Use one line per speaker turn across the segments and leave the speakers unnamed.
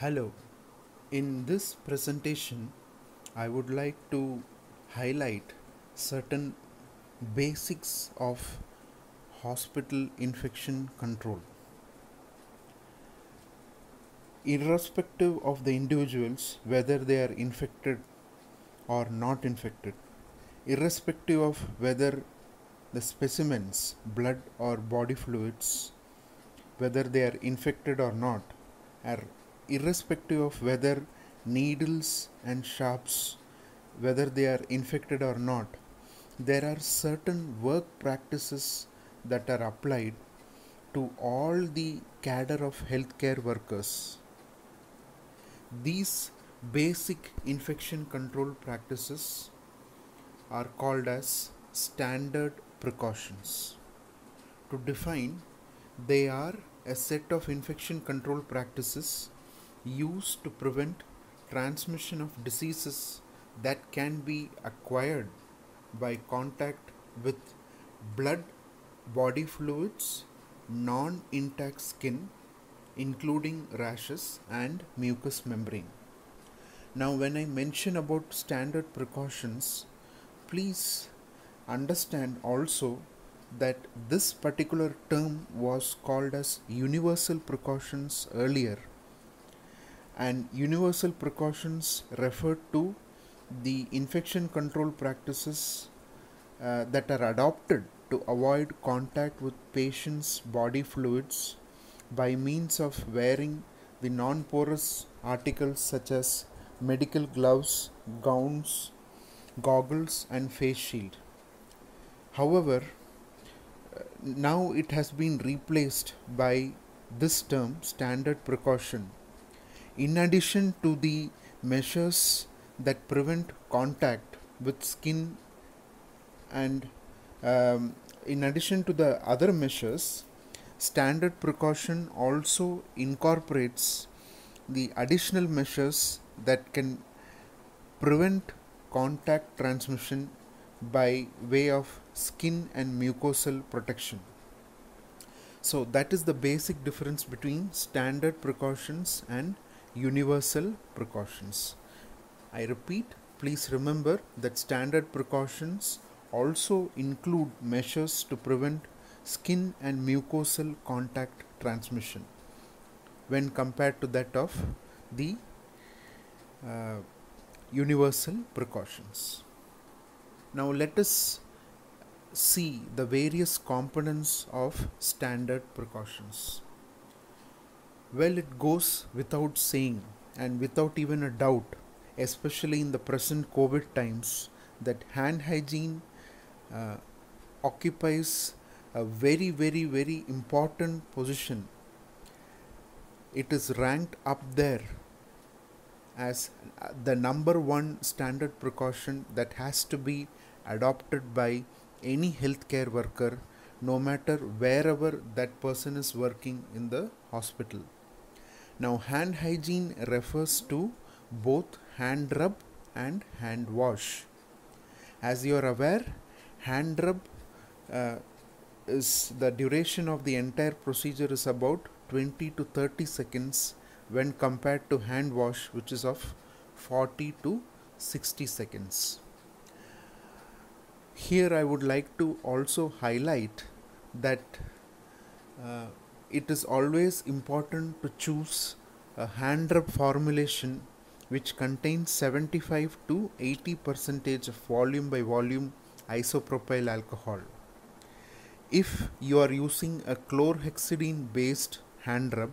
Hello. In this presentation, I would like to highlight certain basics of hospital infection control. Irrespective of the individuals, whether they are infected or not infected, irrespective of whether the specimens, blood or body fluids, whether they are infected or not, are irrespective of whether needles and sharps, whether they are infected or not, there are certain work practices that are applied to all the cadre of healthcare workers. These basic infection control practices are called as standard precautions. To define, they are a set of infection control practices used to prevent transmission of diseases that can be acquired by contact with blood, body fluids, non intact skin, including rashes and mucous membrane. Now, when I mention about standard precautions, please understand also that this particular term was called as universal precautions earlier and universal precautions refer to the infection control practices uh, that are adopted to avoid contact with patients' body fluids by means of wearing the non porous articles such as medical gloves, gowns, goggles, and face shield. However, uh, now it has been replaced by this term standard precaution in addition to the measures that prevent contact with skin and um, in addition to the other measures standard precaution also incorporates the additional measures that can prevent contact transmission by way of skin and mucosal protection. So that is the basic difference between standard precautions and universal precautions. I repeat, please remember that standard precautions also include measures to prevent skin and mucosal contact transmission when compared to that of the uh, universal precautions. Now let us see the various components of standard precautions. Well, it goes without saying and without even a doubt, especially in the present COVID times, that hand hygiene uh, occupies a very, very, very important position. It is ranked up there as the number one standard precaution that has to be adopted by any healthcare worker, no matter wherever that person is working in the hospital. Now, hand hygiene refers to both hand rub and hand wash. As you are aware, hand rub uh, is the duration of the entire procedure is about 20 to 30 seconds when compared to hand wash, which is of 40 to 60 seconds. Here, I would like to also highlight that uh, it is always important to choose a hand rub formulation which contains 75 to 80 percentage of volume by volume isopropyl alcohol. If you are using a chlorhexidine based hand rub,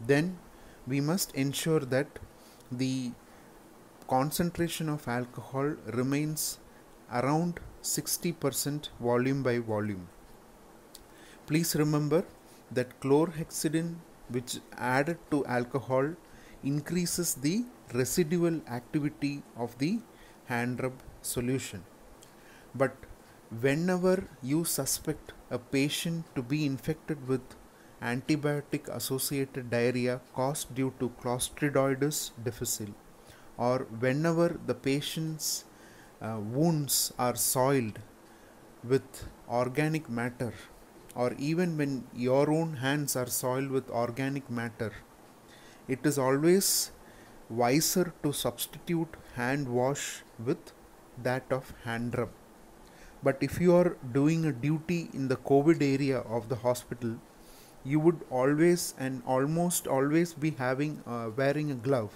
then we must ensure that the concentration of alcohol remains around 60% volume by volume. Please remember that chlorhexidine which added to alcohol increases the residual activity of the hand rub solution. But whenever you suspect a patient to be infected with antibiotic associated diarrhea caused due to Clostridioides difficile, or whenever the patient's uh, wounds are soiled with organic matter or even when your own hands are soiled with organic matter, it is always wiser to substitute hand wash with that of hand rub. But if you are doing a duty in the COVID area of the hospital, you would always and almost always be having uh, wearing a glove.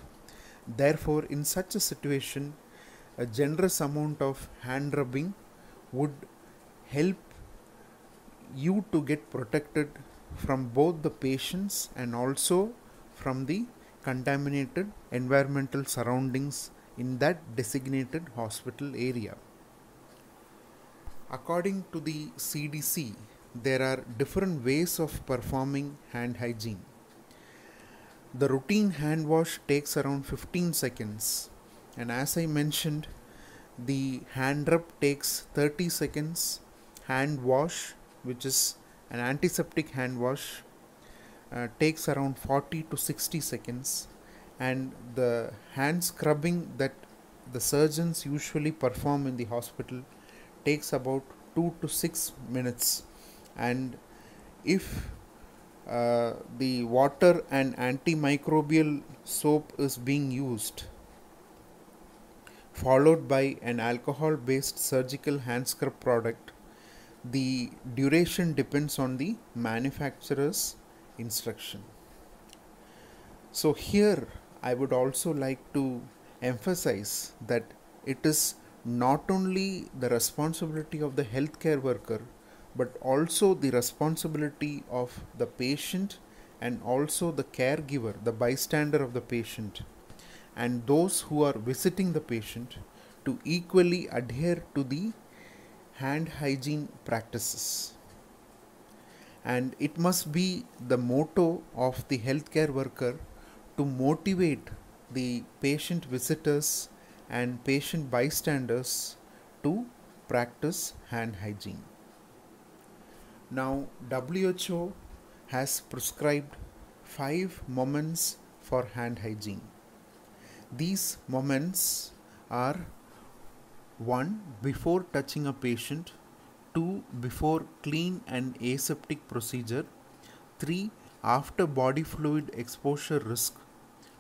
Therefore, in such a situation, a generous amount of hand rubbing would help you to get protected from both the patients and also from the contaminated environmental surroundings in that designated hospital area. According to the CDC, there are different ways of performing hand hygiene. The routine hand wash takes around 15 seconds, and as I mentioned, the hand rub takes 30 seconds, hand wash, which is an antiseptic hand wash, uh, takes around 40 to 60 seconds, and the hand scrubbing that the surgeons usually perform in the hospital takes about 2 to 6 minutes. And if uh, the water and antimicrobial soap is being used followed by an alcohol based surgical hand scrub product the duration depends on the manufacturer's instruction. So here i would also like to emphasize that it is not only the responsibility of the healthcare worker but also the responsibility of the patient and also the caregiver, the bystander of the patient, and those who are visiting the patient to equally adhere to the hand hygiene practices. And it must be the motto of the healthcare worker to motivate the patient visitors and patient bystanders to practice hand hygiene. Now, WHO has prescribed five moments for hand hygiene. These moments are 1. Before touching a patient, 2. Before clean and aseptic procedure, 3. After body fluid exposure risk,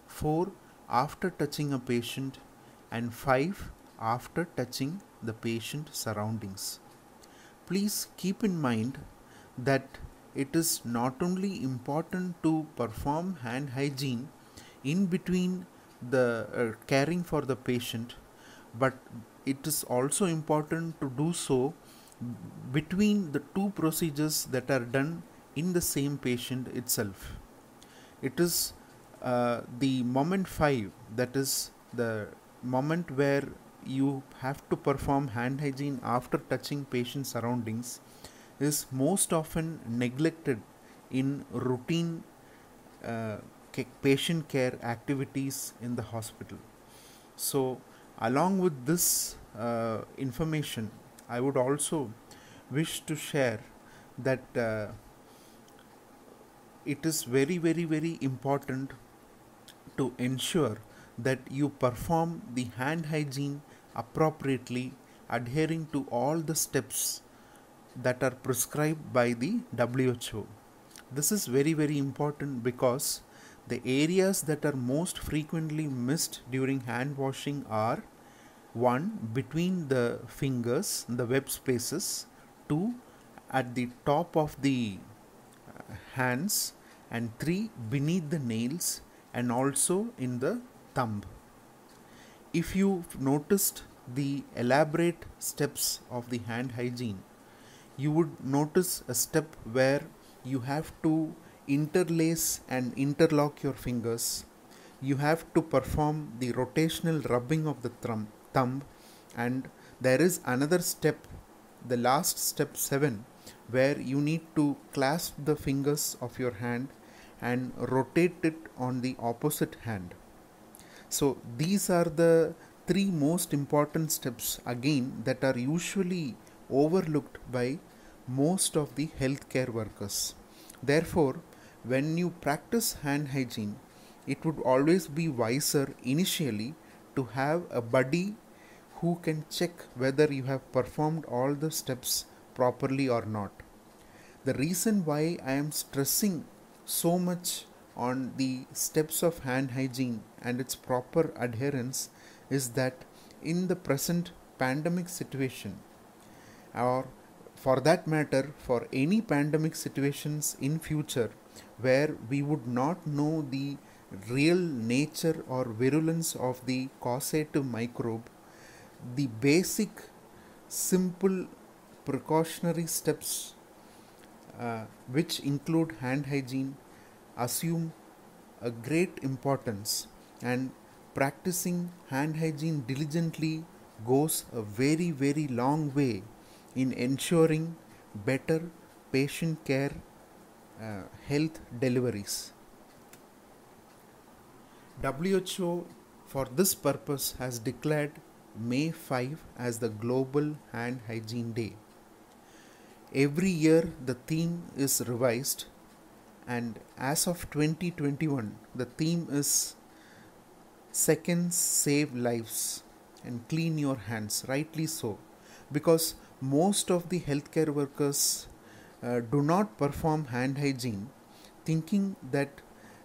4. After touching a patient, and 5. After touching the patient surroundings. Please keep in mind that it is not only important to perform hand hygiene in between the uh, caring for the patient but it is also important to do so between the two procedures that are done in the same patient itself it is uh, the moment 5 that is the moment where you have to perform hand hygiene after touching patient surroundings is most often neglected in routine uh, patient care activities in the hospital. So, along with this uh, information, I would also wish to share that uh, it is very, very, very important to ensure that you perform the hand hygiene appropriately, adhering to all the steps that are prescribed by the WHO. This is very very important because the areas that are most frequently missed during hand washing are 1 between the fingers the web spaces 2 at the top of the uh, hands and 3 beneath the nails and also in the thumb if you've noticed the elaborate steps of the hand hygiene you would notice a step where you have to interlace and interlock your fingers. You have to perform the rotational rubbing of the thumb, thumb and there is another step, the last step 7, where you need to clasp the fingers of your hand and rotate it on the opposite hand. So, these are the three most important steps again that are usually overlooked by most of the healthcare workers. Therefore, when you practice hand hygiene, it would always be wiser initially to have a buddy who can check whether you have performed all the steps properly or not. The reason why I am stressing so much on the steps of hand hygiene and its proper adherence is that in the present pandemic situation or for that matter for any pandemic situations in future where we would not know the real nature or virulence of the causative microbe the basic simple precautionary steps uh, which include hand hygiene assume a great importance and practicing hand hygiene diligently goes a very very long way in ensuring better patient care uh, health deliveries. WHO for this purpose has declared May 5 as the Global Hand Hygiene Day. Every year the theme is revised and as of 2021 the theme is seconds save lives and clean your hands rightly so because most of the healthcare workers uh, do not perform hand hygiene thinking that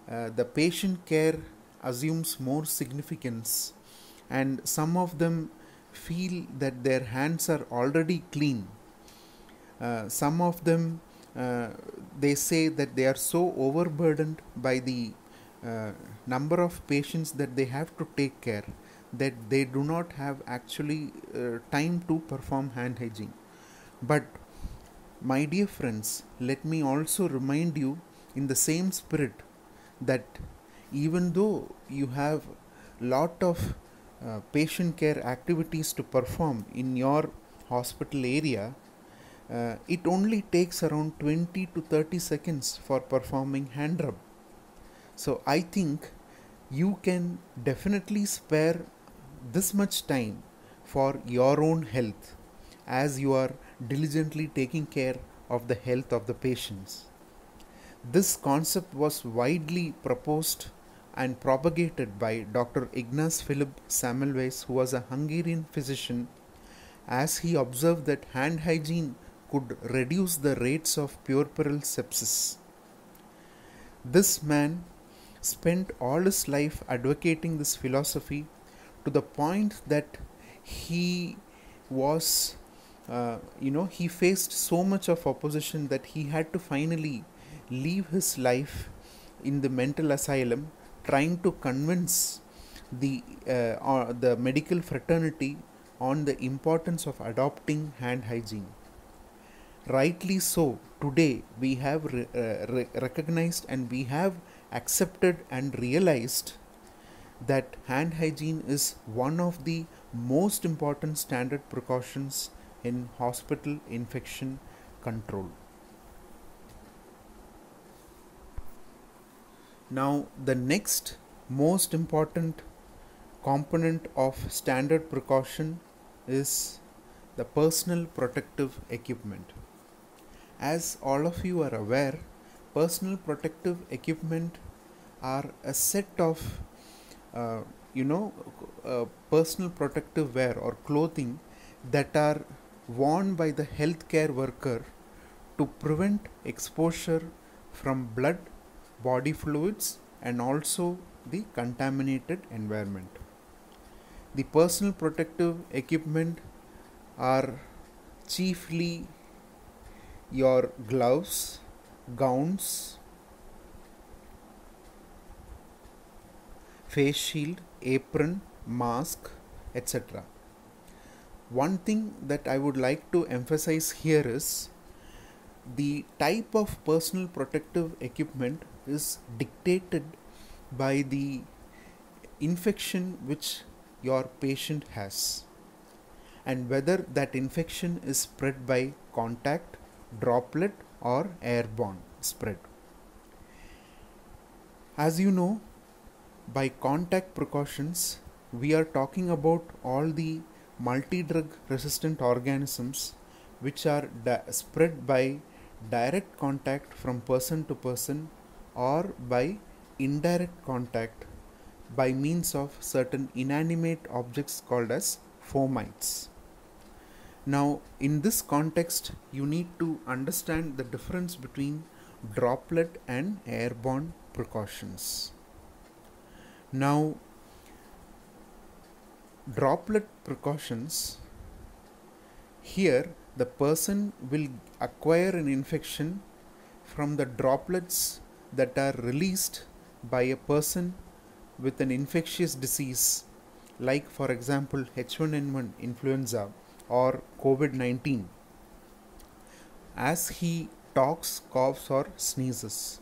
uh, the patient care assumes more significance and some of them feel that their hands are already clean. Uh, some of them uh, they say that they are so overburdened by the uh, number of patients that they have to take care that they do not have actually uh, time to perform hand hygiene. But my dear friends let me also remind you in the same spirit that even though you have lot of uh, patient care activities to perform in your hospital area uh, it only takes around 20 to 30 seconds for performing hand rub. So i think you can definitely spare this much time for your own health as you are diligently taking care of the health of the patients. This concept was widely proposed and propagated by Dr. Ignaz Philipp Semmelweis, who was a Hungarian physician, as he observed that hand hygiene could reduce the rates of puerperal sepsis. This man spent all his life advocating this philosophy to the point that he was, uh, you know, he faced so much of opposition that he had to finally leave his life in the mental asylum trying to convince the uh, the medical fraternity on the importance of adopting hand hygiene. Rightly so today we have re- uh, re- recognized and we have accepted and realized that hand hygiene is one of the most important standard precautions in hospital infection control Now, the next most important component of standard precaution is the personal protective equipment. As all of you are aware, personal protective equipment are a set of uh, you know uh, personal protective wear or clothing that are worn by the healthcare worker to prevent exposure from blood body fluids and also the contaminated environment. The personal protective equipment are chiefly your gloves, gowns, face shield, apron, mask, etc. One thing that I would like to emphasize here is the type of personal protective equipment is dictated by the infection which your patient has and whether that infection is spread by contact, droplet, or airborne spread. As you know, by contact precautions, we are talking about all the multi drug resistant organisms which are di- spread by direct contact from person to person or by indirect contact by means of certain inanimate objects called as fomites. Now, in this context, you need to understand the difference between droplet and airborne precautions. Now, droplet precautions here the person will acquire an infection from the droplets that are released by a person with an infectious disease like for example H1N1 influenza or COVID-19 as he talks, coughs or sneezes.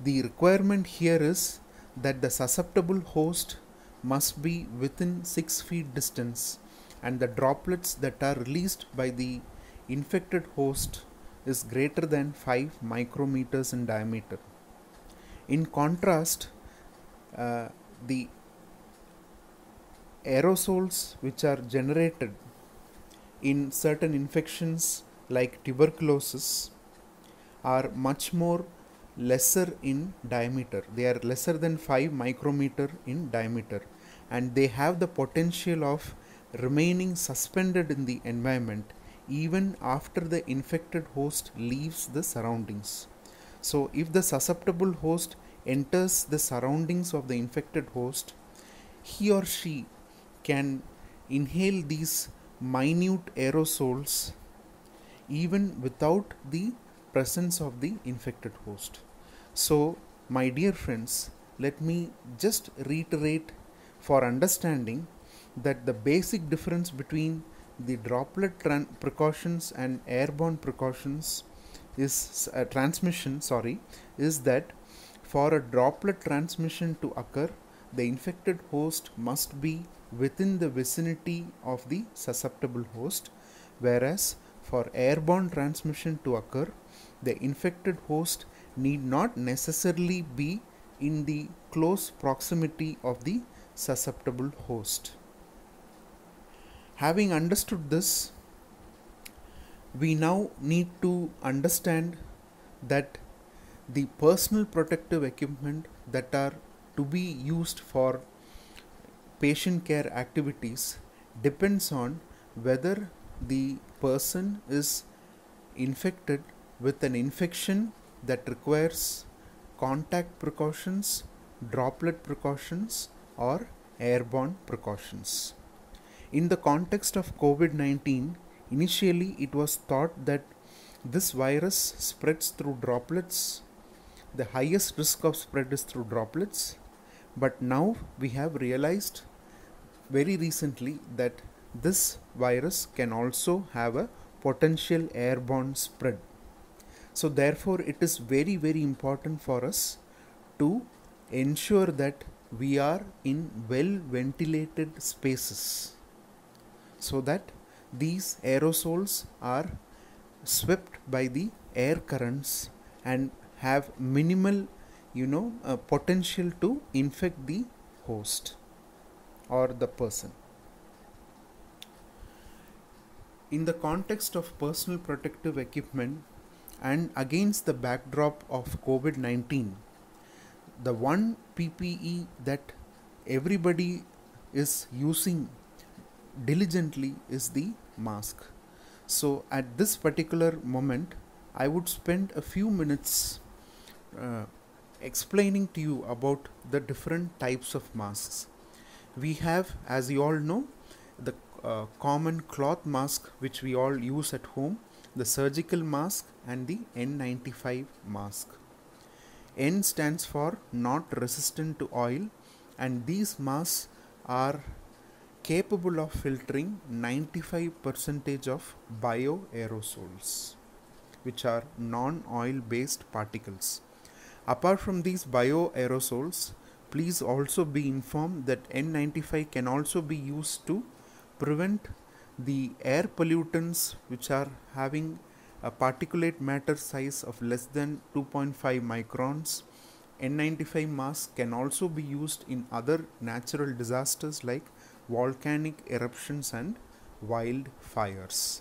The requirement here is that the susceptible host must be within 6 feet distance and the droplets that are released by the infected host is greater than 5 micrometers in diameter. In contrast, uh, the aerosols which are generated in certain infections like tuberculosis are much more lesser in diameter. They are lesser than 5 micrometer in diameter and they have the potential of remaining suspended in the environment even after the infected host leaves the surroundings. So, if the susceptible host enters the surroundings of the infected host, he or she can inhale these minute aerosols even without the presence of the infected host. So, my dear friends, let me just reiterate for understanding that the basic difference between the droplet tran- precautions and airborne precautions is uh, transmission sorry is that for a droplet transmission to occur the infected host must be within the vicinity of the susceptible host. Whereas for airborne transmission to occur the infected host need not necessarily be in the close proximity of the susceptible host Having understood this, we now need to understand that the personal protective equipment that are to be used for patient care activities depends on whether the person is infected with an infection that requires contact precautions, droplet precautions, or airborne precautions. In the context of COVID 19, initially it was thought that this virus spreads through droplets. The highest risk of spread is through droplets. But now we have realized very recently that this virus can also have a potential airborne spread. So, therefore, it is very, very important for us to ensure that we are in well ventilated spaces so that these aerosols are swept by the air currents and have minimal you know uh, potential to infect the host or the person. In the context of personal protective equipment and against the backdrop of covid 19 the one ppe that everybody is using diligently is the mask. So, at this particular moment, I would spend a few minutes uh, explaining to you about the different types of masks. We have, as you all know, the uh, common cloth mask which we all use at home, the surgical mask, and the N95 mask. N stands for not resistant to oil, and these masks are capable of filtering 95 percentage of bioaerosols which are non-oil based particles. Apart from these bioaerosols please also be informed that n95 can also be used to prevent the air pollutants which are having a particulate matter size of less than 2.5 microns. N95 mask can also be used in other natural disasters like volcanic eruptions and wildfires.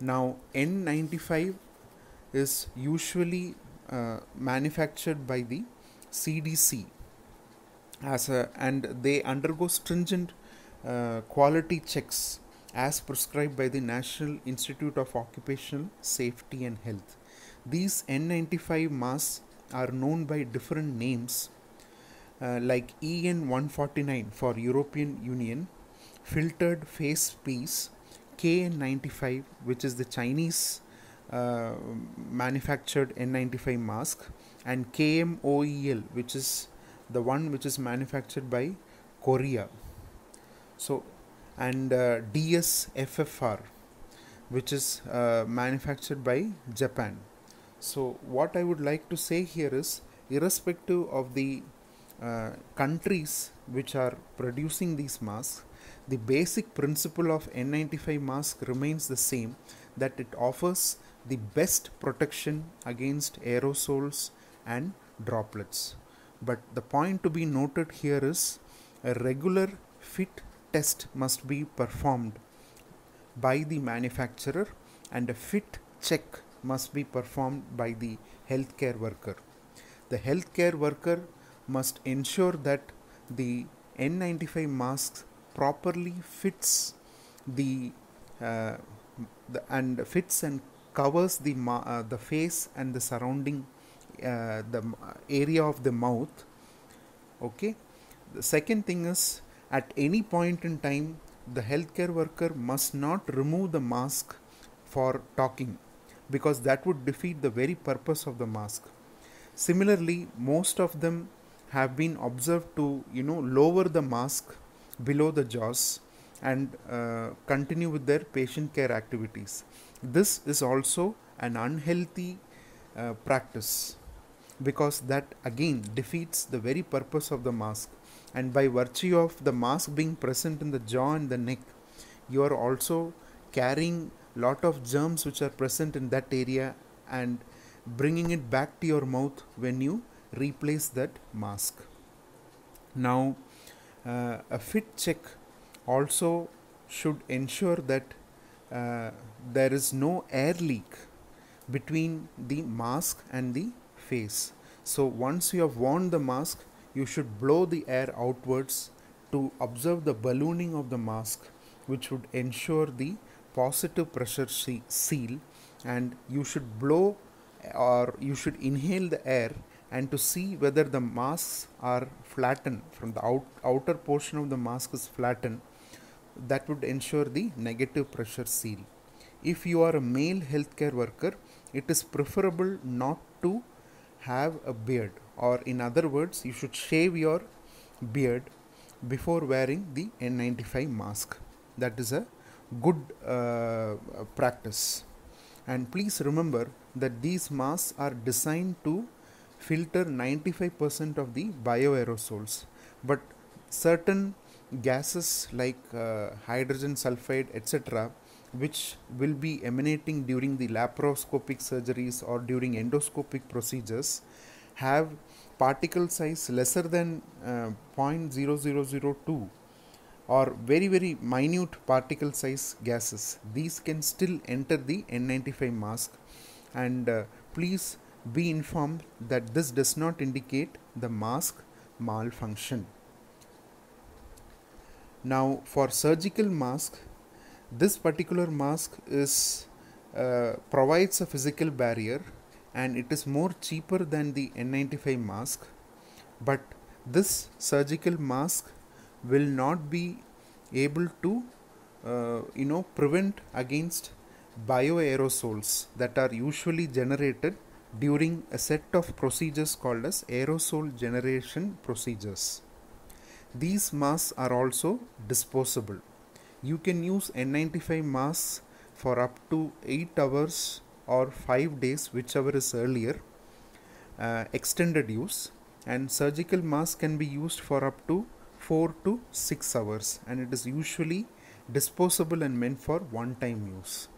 Now, N95 is usually uh, manufactured by the CDC as a, and they undergo stringent uh, quality checks as prescribed by the National Institute of Occupational Safety and Health. these N95 masks are known by different names uh, like EN149 for European Union, filtered face piece, KN95 which is the Chinese uh, manufactured N95 mask and KMOEL which is the one which is manufactured by Korea. So and uh, DSFFR which is uh, manufactured by Japan. So what I would like to say here is irrespective of the uh, countries which are producing these masks the basic principle of N95 mask remains the same that it offers the best protection against aerosols and droplets. But the point to be noted here is a regular fit test must be performed by the manufacturer and a fit check must be performed by the healthcare worker. The healthcare worker must ensure that the N95 masks properly fits the, uh, the and fits and covers the uh, the face and the surrounding uh, the area of the mouth okay? The second thing is at any point in time the healthcare worker must not remove the mask for talking because that would defeat the very purpose of the mask. Similarly most of them have been observed to you know lower the mask below the jaws and uh, continue with their patient care activities. This is also an unhealthy uh, practice because that again defeats the very purpose of the mask and by virtue of the mask being present in the jaw and the neck you are also carrying lot of germs which are present in that area and bringing it back to your mouth when you replace that mask now uh, a fit check also should ensure that uh, there is no air leak between the mask and the face. So once you have worn the mask, you should blow the air outwards to observe the ballooning of the mask, which would ensure the positive pressure seal. And you should blow or you should inhale the air and to see whether the masks are flattened from the out, outer portion of the mask is flattened that would ensure the negative pressure seal. If you are a male healthcare worker it is preferable not to have a beard or in other words you should shave your beard before wearing the N95 mask. That is a good uh, practice. And please remember that these masks are designed to filter 95% of the bioaerosols. But certain gases like uh, hydrogen sulfide etc which will be emanating during the laparoscopic surgeries or during endoscopic procedures have particle size lesser than uh, 0.0002 or very very minute particle size gases. These can still enter the N95 mask. And uh, please be informed that this does not indicate the mask malfunction. Now for surgical mask, this particular mask is uh, provides a physical barrier and it is more cheaper than the N95 mask but this surgical mask will not be able to uh, you know prevent against bioaerosols that are usually generated during a set of procedures called as aerosol generation procedures. These masks are also disposable. You can use N95 masks for up to 8 hours or 5 days whichever is earlier uh, extended use and surgical mask can be used for up to 4 to 6 hours and it is usually disposable and meant for one time use.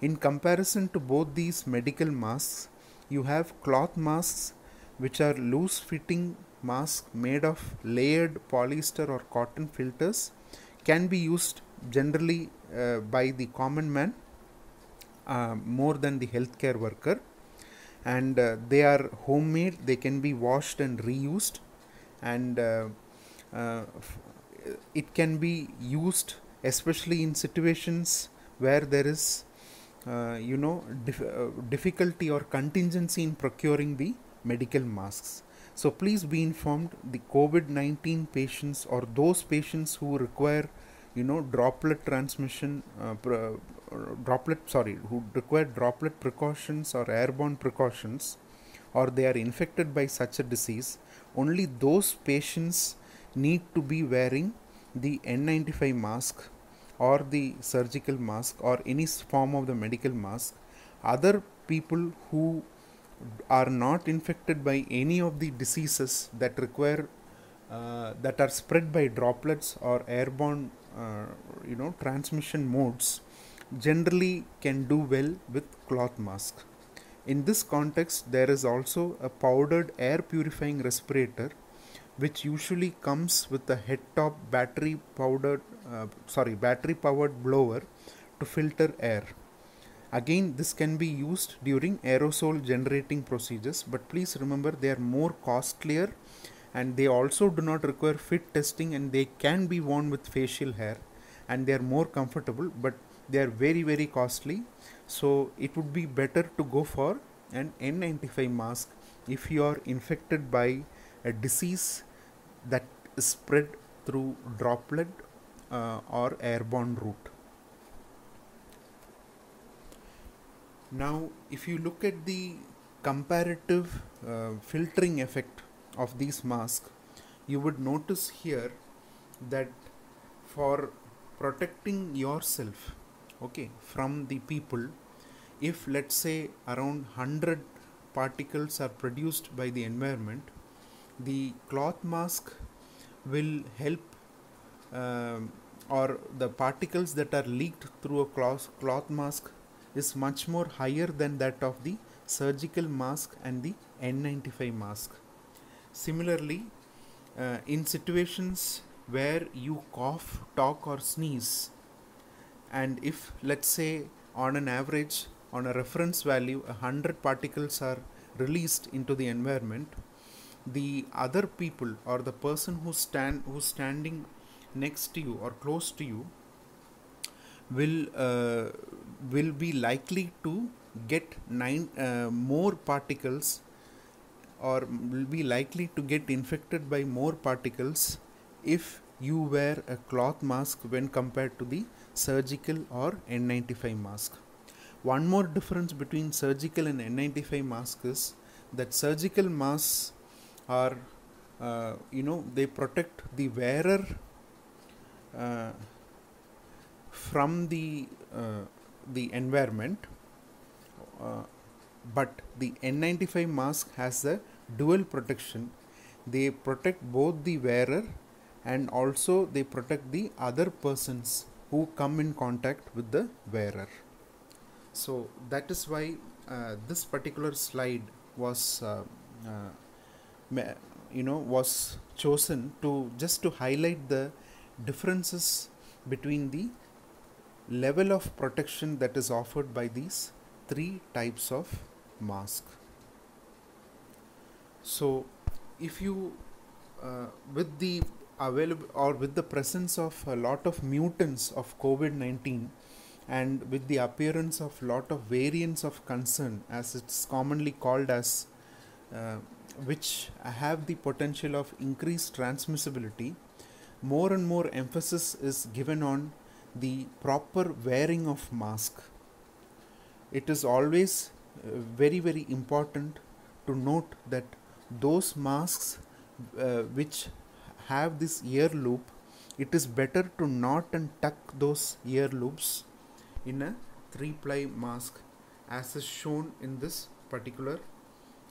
In comparison to both these medical masks, you have cloth masks which are loose fitting masks made of layered polyester or cotton filters can be used generally uh, by the common man uh, more than the healthcare worker. And uh, they are homemade they can be washed and reused. And uh, uh, it can be used especially in situations where there is uh, you know dif- uh, difficulty or contingency in procuring the medical masks. So please be informed the covid-19 patients or those patients who require you know droplet transmission uh, uh, droplet sorry who require droplet precautions or airborne precautions or they are infected by such a disease only those patients need to be wearing the N95 mask or the surgical mask or any form of the medical mask other people who are not infected by any of the diseases that require uh, that are spread by droplets or airborne uh, you know transmission modes generally can do well with cloth mask. In this context there is also a powdered air purifying respirator which usually comes with a head top battery powdered sorry battery powered blower to filter air. Again this can be used during aerosol generating procedures but please remember they are more costlier and they also do not require fit testing and they can be worn with facial hair and they are more comfortable but they are very very costly. So it would be better to go for an N95 mask if you are infected by a disease that is spread through droplet uh, or airborne route. Now, if you look at the comparative uh, filtering effect of these masks, you would notice here that for protecting yourself okay from the people if let's say around 100 particles are produced by the environment the cloth mask will help um, or the particles that are leaked through a cloth, cloth mask is much more higher than that of the surgical mask and the N95 mask. Similarly, uh, in situations where you cough, talk, or sneeze, and if let's say on an average, on a reference value, 100 particles are released into the environment, the other people or the person who stand who's standing next to you or close to you will uh, will be likely to get nine uh, more particles or will be likely to get infected by more particles if you wear a cloth mask when compared to the surgical or N95 mask. One more difference between surgical and N95 mask is that surgical masks are uh, you know they protect the wearer from the uh, the environment uh, but the N95 mask has a dual protection. They protect both the wearer and also they protect the other persons who come in contact with the wearer. So that is why uh, this particular slide was uh, uh, you know was chosen to just to highlight the differences between the level of protection that is offered by these three types of mask. So if you uh, with the available or with the presence of a lot of mutants of covid-19 and with the appearance of lot of variants of concern as it's commonly called as uh, which have the potential of increased transmissibility, more and more emphasis is given on the proper wearing of mask. It is always uh, very very important to note that those masks uh, which have this ear loop, it is better to knot and tuck those ear loops in a three ply mask as is shown in this particular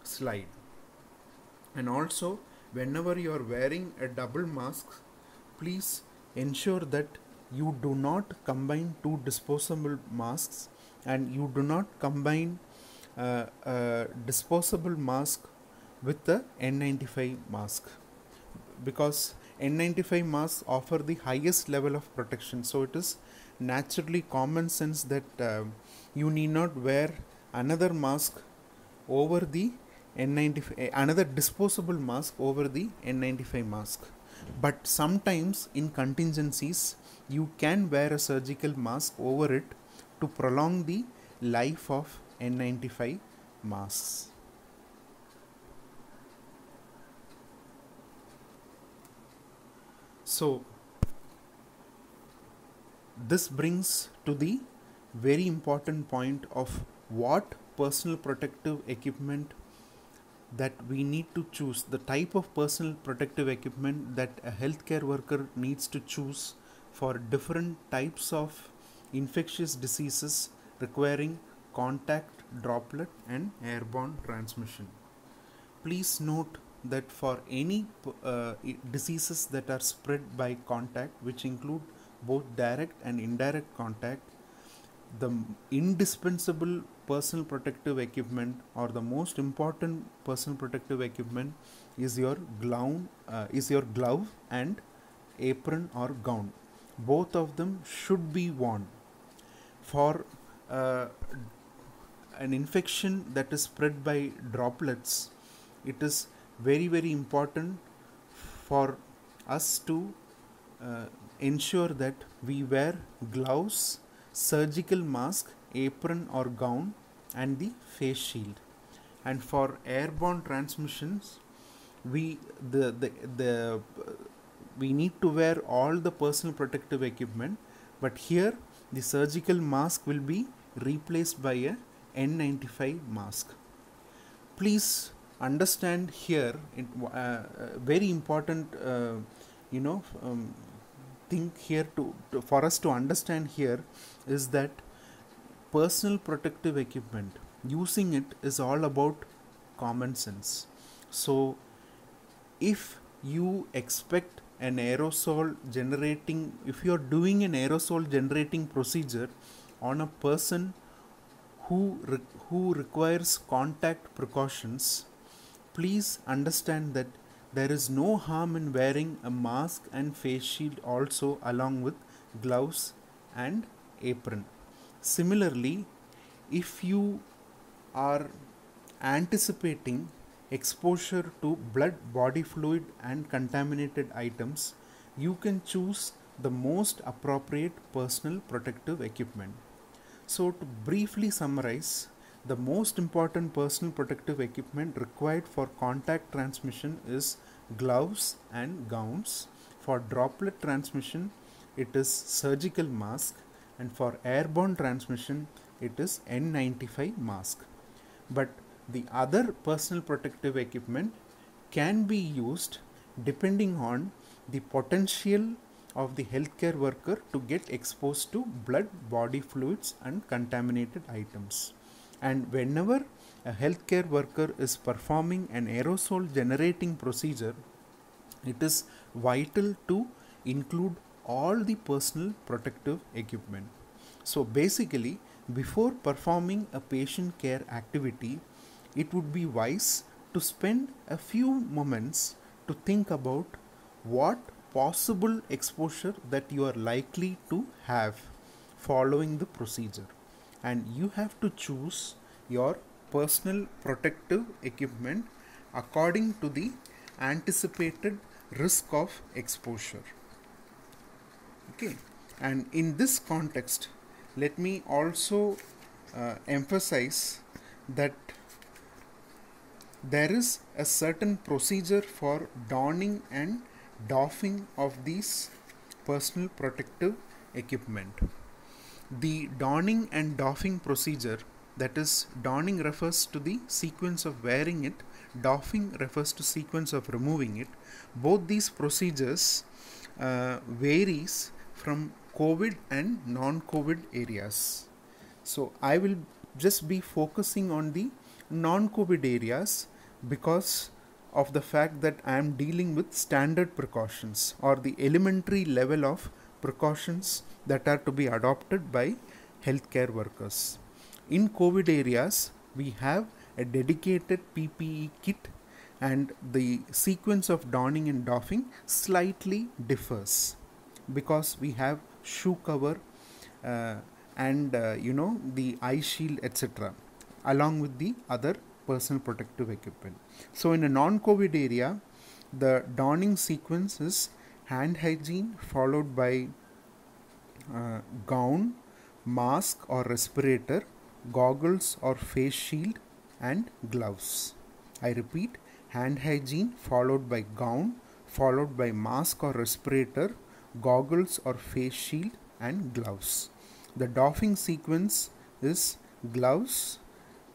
slide and also whenever you are wearing a double mask please ensure that you do not combine two disposable masks and you do not combine uh, a disposable mask with the N95 mask. Because N95 masks offer the highest level of protection so it is naturally common sense that uh, you need not wear another mask over the N95 eh, another disposable mask over the N95 mask but sometimes in contingencies you can wear a surgical mask over it to prolong the life of N95 masks. So, this brings to the very important point of what personal protective equipment that we need to choose the type of personal protective equipment that a healthcare worker needs to choose for different types of infectious diseases requiring contact droplet and airborne transmission. Please note that for any uh, diseases that are spread by contact which include both direct and indirect contact the indispensable personal protective equipment or the most important personal protective equipment is your glove uh, is your glove and apron or gown. Both of them should be worn for uh, an infection that is spread by droplets. It is very very important for us to uh, ensure that we wear gloves surgical mask, apron or gown, and the face shield. And for airborne transmissions, we the the the we need to wear all the personal protective equipment, but here the surgical mask will be replaced by a N95 mask. Please understand here, it, uh, very important, uh, you know, um, thing here to, to for us to understand here is that personal protective equipment using it is all about common sense so if you expect an aerosol generating if you are doing an aerosol generating procedure on a person who re- who requires contact precautions please understand that there is no harm in wearing a mask and face shield also along with gloves and apron. Similarly, if you are anticipating exposure to blood, body fluid, and contaminated items, you can choose the most appropriate personal protective equipment. So, to briefly summarize, the most important personal protective equipment required for contact transmission is gloves and gowns. For droplet transmission, it is surgical mask and for airborne transmission it is N95 mask. But the other personal protective equipment can be used depending on the potential of the healthcare worker to get exposed to blood, body fluids, and contaminated items. And whenever a healthcare worker is performing an aerosol generating procedure, it is vital to include all the personal protective equipment. So basically, before performing a patient care activity, it would be wise to spend a few moments to think about what possible exposure that you are likely to have following the procedure and you have to choose your personal protective equipment according to the anticipated risk of exposure okay and in this context let me also uh, emphasize that there is a certain procedure for donning and doffing of these personal protective equipment. The donning and doffing procedure, that is, donning refers to the sequence of wearing it, doffing refers to sequence of removing it. Both these procedures uh, varies from COVID and non COVID areas. So I will just be focusing on the non COVID areas because of the fact that I am dealing with standard precautions or the elementary level of precautions that are to be adopted by healthcare workers. In COVID areas, we have a dedicated PPE kit and the sequence of donning and doffing slightly differs because we have shoe cover uh, and uh, you know the eye shield etc along with the other personal protective equipment so in a non covid area the donning sequence is hand hygiene followed by uh, gown mask or respirator goggles or face shield, and gloves. I repeat hand hygiene followed by gown, followed by mask or respirator, goggles or face shield, and gloves. The doffing sequence is gloves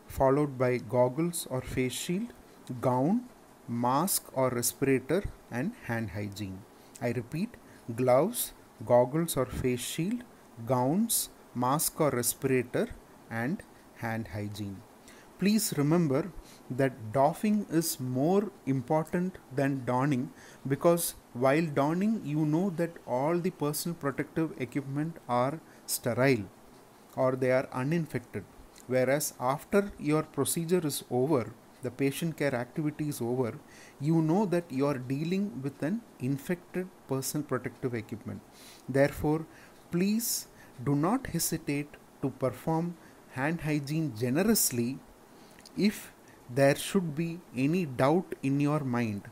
followed by goggles or face shield, gown, mask or respirator, and hand hygiene. I repeat gloves, goggles or face shield, gowns, mask or respirator, and hand hygiene. Please remember that doffing is more important than donning because while donning, you know that all the personal protective equipment are sterile or they are uninfected. Whereas after your procedure is over, the patient care activity is over, you know that you are dealing with an infected personal protective equipment. Therefore, please do not hesitate to perform hand hygiene generously if there should be any doubt in your mind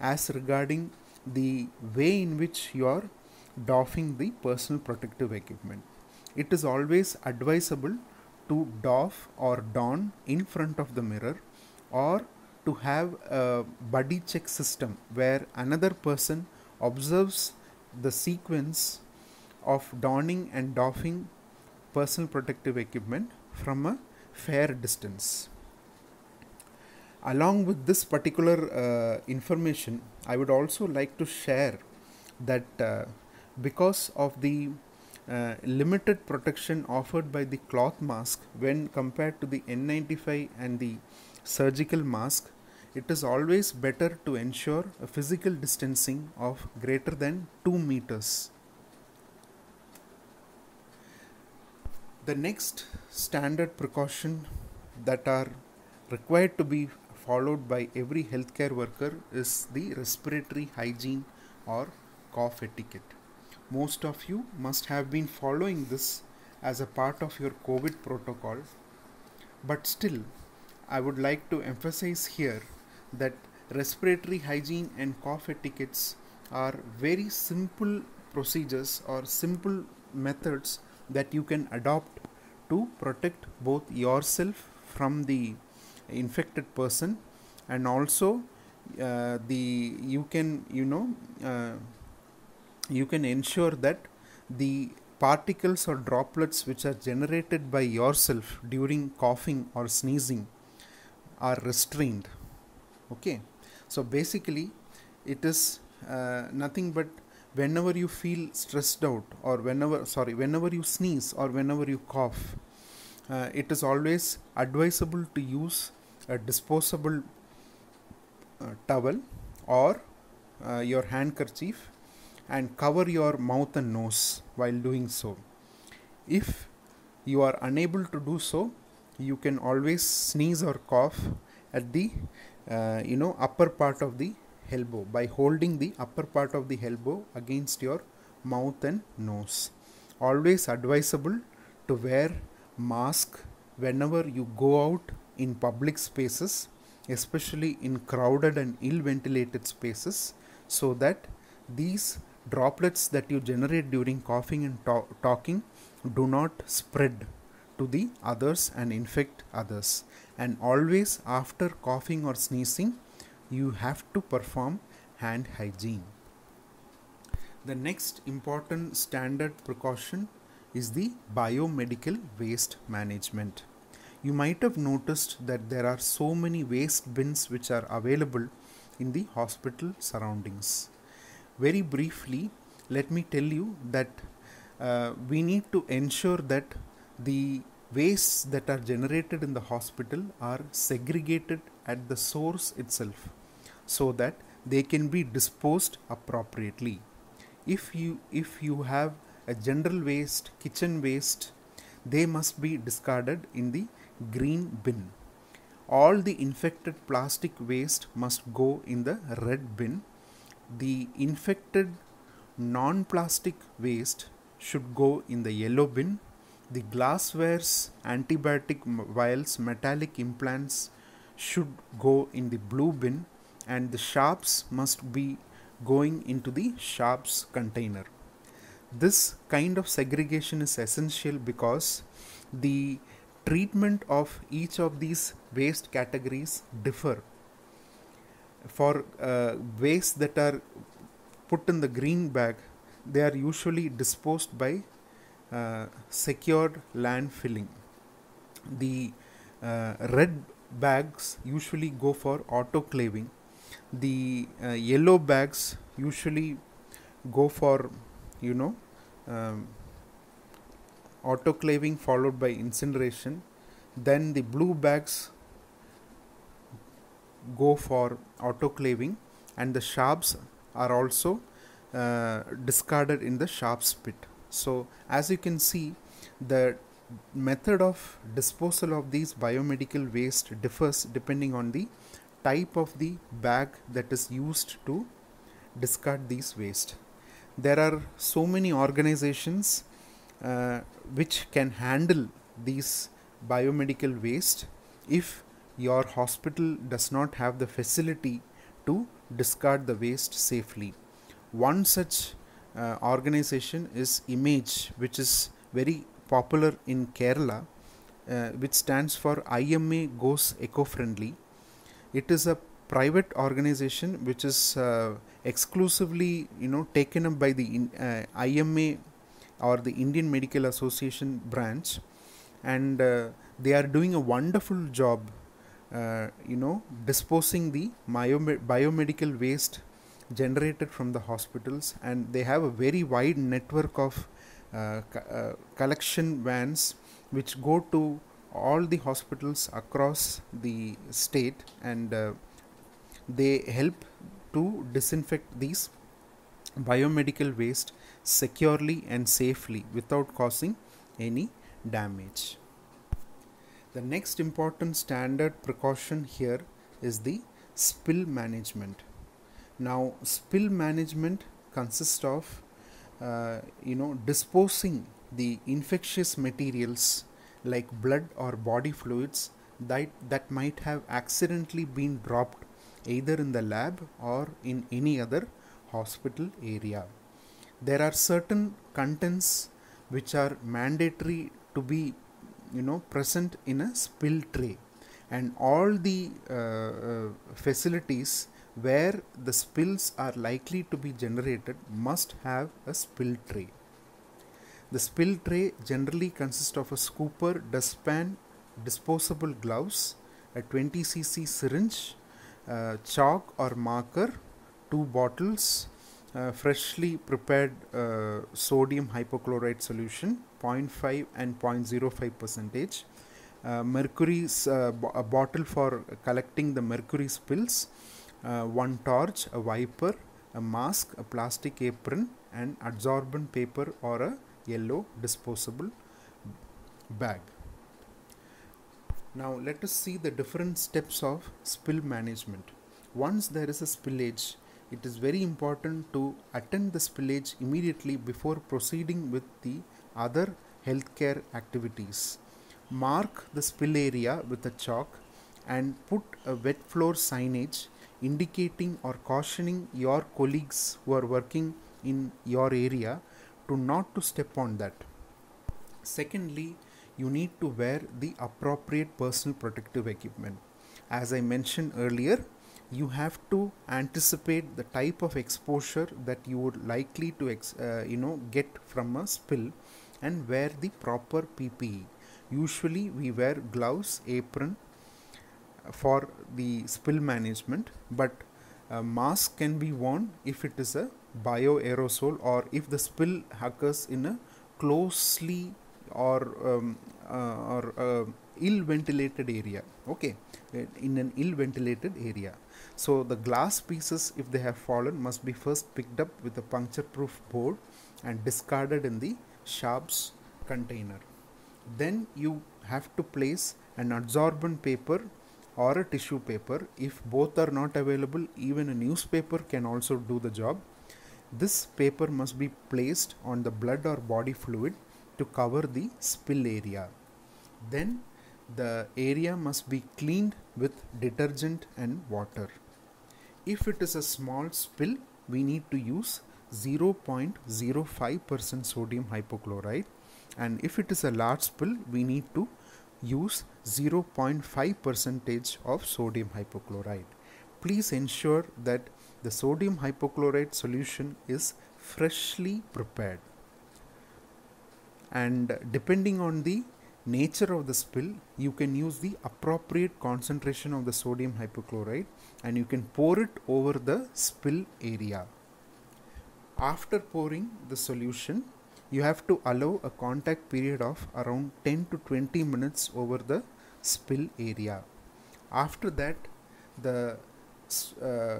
as regarding the way in which you are doffing the personal protective equipment. It is always advisable to doff or don in front of the mirror or to have a buddy check system where another person observes the sequence of donning and doffing personal protective equipment from a fair distance. Along with this particular uh, information, I would also like to share that uh, because of the uh, limited protection offered by the cloth mask when compared to the N95 and the surgical mask, it is always better to ensure a physical distancing of greater than 2 meters. The next standard precaution that are required to be followed by every healthcare worker is the respiratory hygiene or cough etiquette. Most of you must have been following this as a part of your COVID protocol, but still, I would like to emphasize here that respiratory hygiene and cough etiquettes are very simple procedures or simple methods that you can adopt to protect both yourself from the infected person and also uh, the you can you know uh, you can ensure that the particles or droplets which are generated by yourself during coughing or sneezing are restrained. Okay? So basically it is uh, nothing but whenever you feel stressed out or whenever sorry whenever you sneeze or whenever you cough uh, it is always advisable to use a disposable uh, towel or uh, your handkerchief and cover your mouth and nose while doing so. If you are unable to do so, you can always sneeze or cough at the uh, you know upper part of the elbow by holding the upper part of the elbow against your mouth and nose. Always advisable to wear mask whenever you go out in public spaces, especially in crowded and ill ventilated spaces, so that these droplets that you generate during coughing and to- talking do not spread to the others and infect others. And always after coughing or sneezing, you have to perform hand hygiene. The next important standard precaution is the biomedical waste management. You might have noticed that there are so many waste bins which are available in the hospital surroundings. Very briefly, let me tell you that uh, we need to ensure that the wastes that are generated in the hospital are segregated at the source itself so that they can be disposed appropriately if you if you have a general waste kitchen waste they must be discarded in the green bin. All the infected plastic waste must go in the red bin. The infected non plastic waste should go in the yellow bin. The glassware's antibiotic vials metallic implants should go in the blue bin and the sharps must be going into the sharps container. This kind of segregation is essential because the treatment of each of these waste categories differ. For uh, waste that are put in the green bag, they are usually disposed by uh, secured landfilling. The uh, red bags usually go for autoclaving. The uh, yellow bags usually go for, you know, um, autoclaving followed by incineration. Then the blue bags go for autoclaving, and the sharps are also uh, discarded in the sharps pit. So, as you can see, the method of disposal of these biomedical waste differs depending on the type of the bag that is used to discard these waste. There are so many organizations which can handle these biomedical waste if your hospital does not have the facility to discard the waste safely. One such uh, organization is Image, which is very popular in Kerala, uh, which stands for IMA Goes Eco Friendly. It is a private organization which is uh, exclusively, you know, taken up by the uh, IMA or the Indian Medical Association branch, and uh, they are doing a wonderful job. Uh, you know, disposing the biomedical waste generated from the hospitals, and they have a very wide network of uh, uh, collection vans which go to all the hospitals across the state and uh, they help to disinfect these biomedical waste securely and safely without causing any damage. The next important standard precaution here is the spill management. Now, spill management consists of uh, you know disposing the infectious materials like blood or body fluids that that might have accidentally been dropped either in the lab or in any other hospital area there are certain contents which are mandatory to be you know present in a spill tray and all the uh, uh, facilities where the spills are likely to be generated must have a spill tray. The spill tray generally consists of a scooper, dustpan, disposable gloves, a 20 cc syringe, uh, chalk or marker, two bottles, uh, freshly prepared uh, sodium hypochlorite solution 0.5 and 0.05 percentage, uh, mercury uh, a bottle for collecting the mercury spills, uh, one torch, a wiper, a mask, a plastic apron, and absorbent paper or a yellow disposable bag. Now let us see the different steps of spill management. Once there is a spillage, it is very important to attend the spillage immediately before proceeding with the other healthcare activities. Mark the spill area with a chalk and put a wet floor signage indicating or cautioning your colleagues who are working in your area to not to step on that secondly you need to wear the appropriate personal protective equipment as i mentioned earlier you have to anticipate the type of exposure that you would likely to ex- uh, you know get from a spill and wear the proper ppe usually we wear gloves apron for the spill management but a mask can be worn if it is a bioaerosol or if the spill occurs in a closely or um, uh, or uh, ill ventilated area okay in an ill ventilated area so the glass pieces if they have fallen must be first picked up with a puncture proof board and discarded in the sharps container then you have to place an adsorbent paper or a tissue paper. If both are not available, even a newspaper can also do the job. This paper must be placed on the blood or body fluid to cover the spill area. Then the area must be cleaned with detergent and water. If it is a small spill, we need to use 0.05% sodium hypochlorite and if it is a large spill we need to use 0.5 percentage of sodium hypochlorite. Please ensure that the sodium hypochlorite solution is freshly prepared. And depending on the nature of the spill, you can use the appropriate concentration of the sodium hypochlorite and you can pour it over the spill area. After pouring the solution, you have to allow a contact period of around 10 to 20 minutes over the spill area. After that, the uh,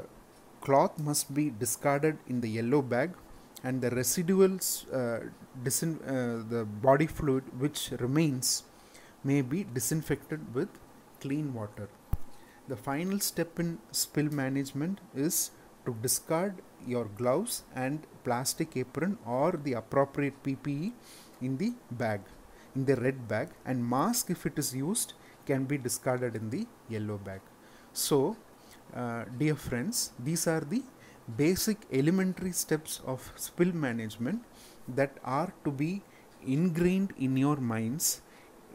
cloth must be discarded in the yellow bag and the residuals uh, uh, the body fluid which remains may be disinfected with clean water. The final step in spill management is to discard your gloves and plastic apron or the appropriate PPE in the bag, in the red bag, and mask if it is used can be discarded in the yellow bag. So, uh, dear friends, these are the basic elementary steps of spill management that are to be ingrained in your minds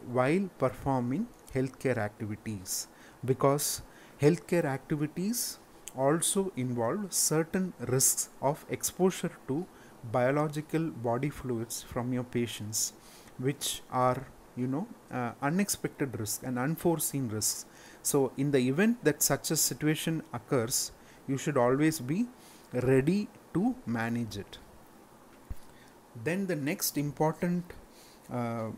while performing healthcare activities. Because healthcare activities also involve certain risks of exposure to biological body fluids from your patients which are you know uh, unexpected risks and unforeseen risks. So in the event that such a situation occurs you should always be ready to manage it then the next important uh,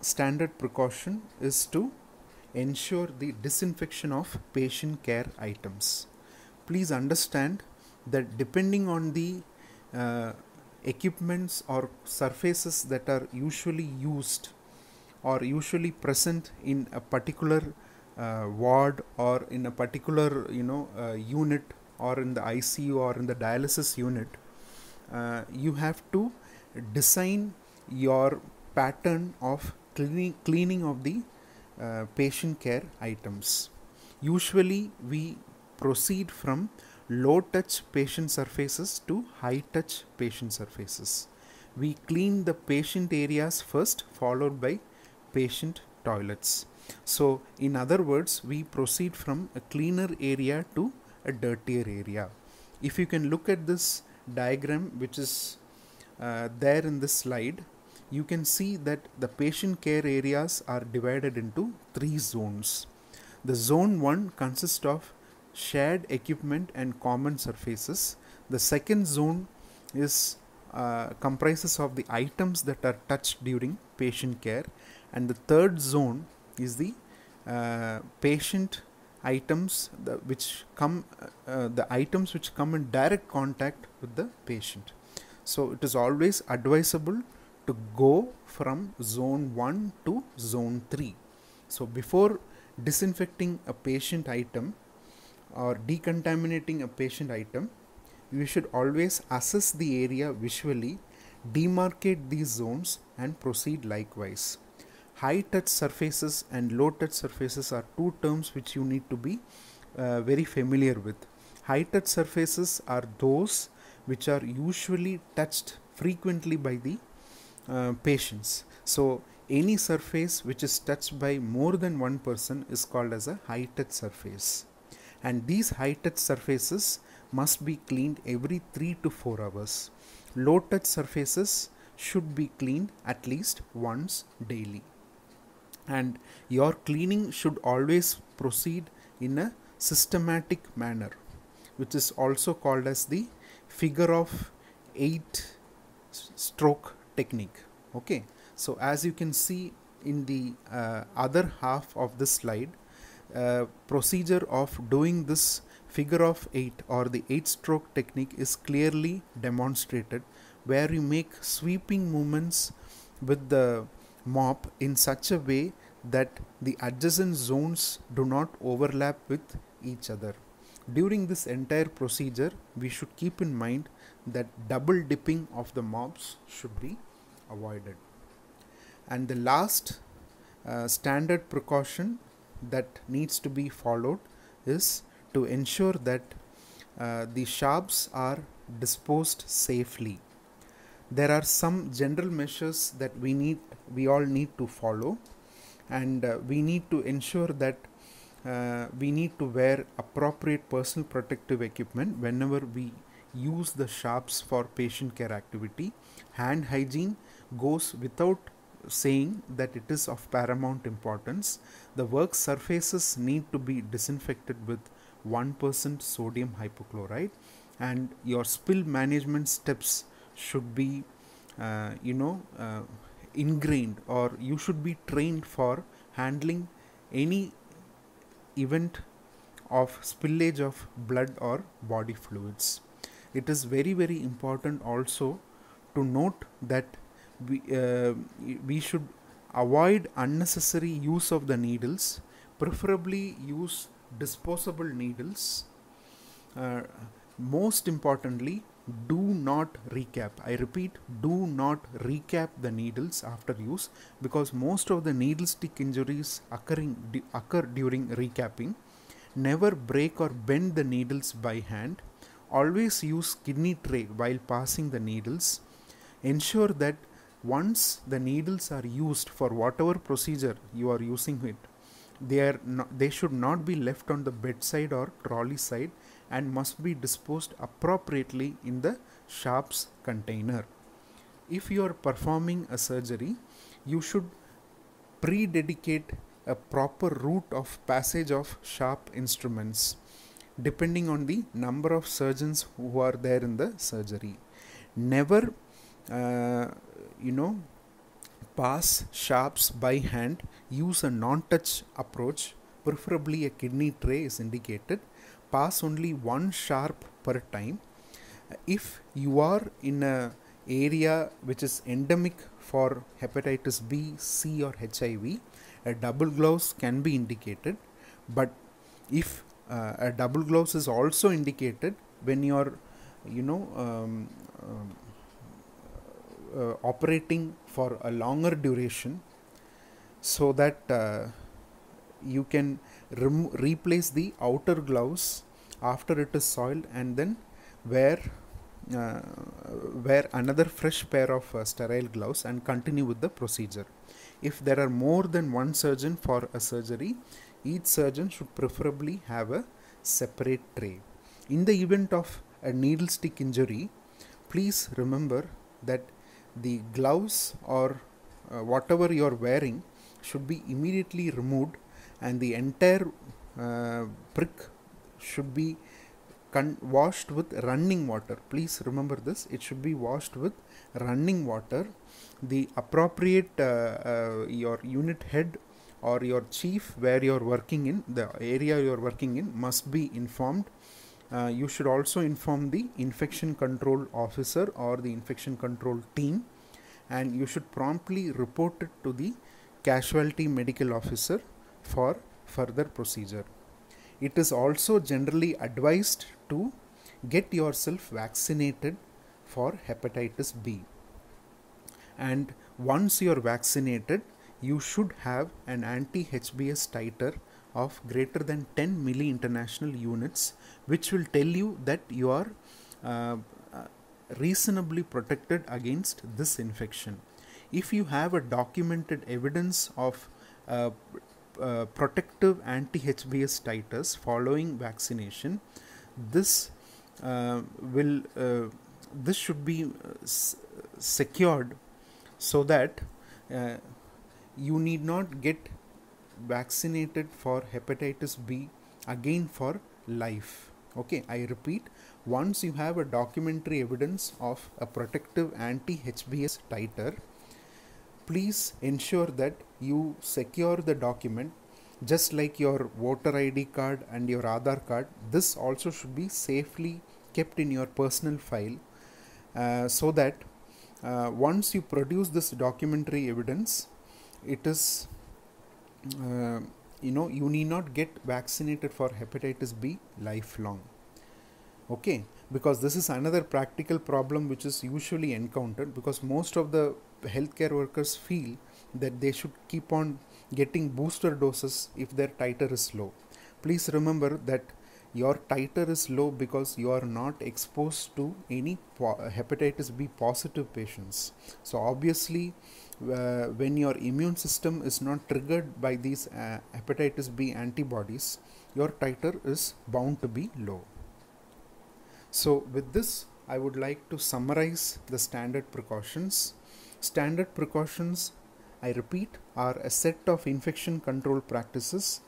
standard precaution is to ensure the disinfection of patient care items. Please understand that depending on the uh, equipments or surfaces that are usually used or usually present in a particular uh, ward or in a particular you know uh, unit or in the ICU or in the dialysis unit uh, you have to design your pattern of cleaning, cleaning of the uh, patient care items. Usually, we proceed from low touch patient surfaces to high touch patient surfaces. We clean the patient areas first, followed by patient toilets. So, in other words, we proceed from a cleaner area to a dirtier area. If you can look at this diagram, which is uh, there in this slide, you can see that the patient care areas are divided into three zones. The zone 1 consists of shared equipment and common surfaces. The second zone is uh, comprises of the items that are touched during patient care and the third zone is the uh, patient items the, which come uh, uh the items which come in direct contact with the patient so it is always advisable to go from zone 1 to zone 3. So before disinfecting a patient item or decontaminating a patient item, you should always assess the area visually, demarcate these zones and proceed likewise. High touch surfaces and low touch surfaces are two terms which you need to be uh, very familiar with. High touch surfaces are those which are usually touched frequently by the uh, patients. So any surface which is touched by more than one person is called as a high touch surface. And these high touch surfaces must be cleaned every 3 to 4 hours. Low touch surfaces should be cleaned at least once daily. And your cleaning should always proceed in a systematic manner, which is also called as the figure of 8 stroke technique. Okay. So as you can see in the uh, other half of this slide uh, procedure of doing this figure of 8 or the 8 stroke technique is clearly demonstrated where you make sweeping movements with the mop in such a way that the adjacent zones do not overlap with each other. During this entire procedure, we should keep in mind that double dipping of the mops should be avoided. And the last uh, standard precaution that needs to be followed is to ensure that uh, the sharps are disposed safely. There are some general measures that we need we all need to follow. and uh, we need to ensure that uh, we need to wear appropriate personal protective equipment whenever we use the sharps for patient care activity. Hand hygiene goes without saying that it is of paramount importance. The work surfaces need to be disinfected with 1% sodium hypochlorite. And your spill management steps should be uh, you know uh, ingrained or you should be trained for handling any event of spillage of blood or body fluids. It is very very important also to note that we, uh, we should avoid unnecessary use of the needles preferably use disposable needles. Uh, most importantly do not recap. I repeat do not recap the needles after use because most of the needle stick injuries occurring occur during recapping. Never break or bend the needles by hand. Always use kidney tray while passing the needles. Ensure that once the needles are used for whatever procedure you are using it they are they should not be left on the bedside or trolley side and must be disposed appropriately in the sharps container. If you are performing a surgery, you should pre-dedicate a proper route of passage of sharp instruments depending on the number of surgeons who are there in the surgery. Never, uh, you know, pass sharps by hand. Use a non-touch approach. Preferably a kidney tray is indicated pass only one sharp per time. If you are in a area which is endemic for hepatitis B, C or HIV a double gloves can be indicated. But if uh, a double gloves is also indicated when you are you know um, um, uh, operating for a longer duration so that uh, you can rem- replace the outer gloves after it is soiled and then wear uh, wear another fresh pair of uh, sterile gloves and continue with the procedure. If there are more than one surgeon for a surgery each surgeon should preferably have a separate tray. In the event of a needle stick injury please remember that the gloves or uh, whatever you are wearing should be immediately removed and the entire uh, brick should be washed with running water. Please remember this. It should be washed with running water. The appropriate uh, uh, your unit head or your chief where you are working in the area you are working in must be informed. Uh, you should also inform the infection control officer or the infection control team. And you should promptly report it to the casualty medical officer for further procedure. It is also generally advised to get yourself vaccinated for hepatitis B. And once you are vaccinated, you should have an anti HBS titer of greater than 10 milli international units, which will tell you that you are uh, uh reasonably protected against this infection. If you have a documented evidence of uh, uh, protective anti-HBS titers following vaccination, this uh, will uh, this should be uh, secured so that you need not get vaccinated for hepatitis B again for life. Okay, I repeat, once you have a documentary evidence of a protective anti-HBS titer, please ensure that you secure the document just like your voter ID card and your Aadhaar card. This also should be safely kept in your personal file uh, so that uh, once you produce this documentary evidence, it is uh, you know you need not get vaccinated for hepatitis B lifelong. Okay, because this is another practical problem which is usually encountered because most of the healthcare workers feel that they should keep on getting booster doses if their titer is low. Please remember that your titer is low because you are not exposed to any hepatitis B positive patients. So, obviously, uh, when your immune system is not triggered by these uh, hepatitis B antibodies, your titer is bound to be low. So, with this, I would like to summarize the standard precautions. Standard precautions, I repeat, are a set of infection control practices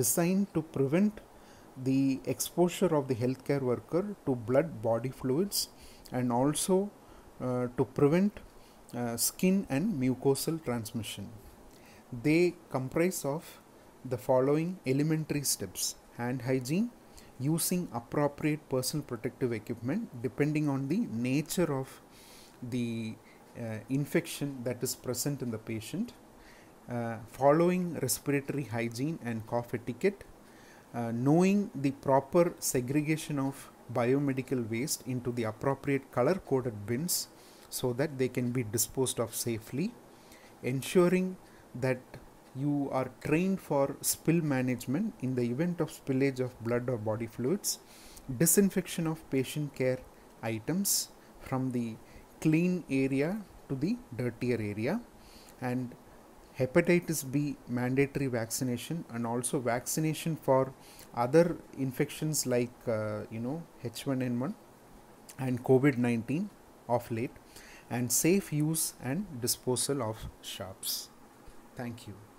designed to prevent the exposure of the healthcare worker to blood body fluids and also uh, to prevent uh, skin and mucosal transmission. They comprise of the following elementary steps hand hygiene, using appropriate personal protective equipment depending on the nature of the infection that is present in the patient, uh, following respiratory hygiene and cough etiquette, uh, knowing the proper segregation of biomedical waste into the appropriate color coded bins so that they can be disposed of safely, ensuring that you are trained for spill management in the event of spillage of blood or body fluids, disinfection of patient care items from the clean area to the dirtier area, and hepatitis B mandatory vaccination and also vaccination for other infections like uh, you know H1N1 and COVID-19 of late and safe use and disposal of sharps. Thank you.